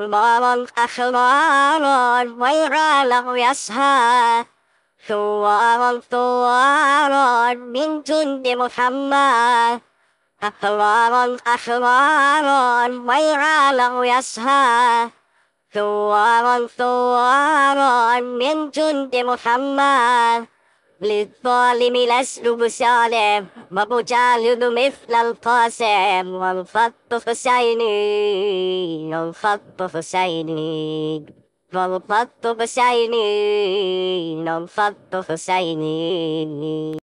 ضرر أخبار ويغاله يسهى. ثوار ثوار من جند محمد أخبار أخبار ويغاله يسهى. ثوار ثوار من جند محمد للظالم لست بسالم ومجالد مثل القاسم والخط حسيني. のファッポフシャイニー。ローパッドフシャイニー。のファッポフシャイニー。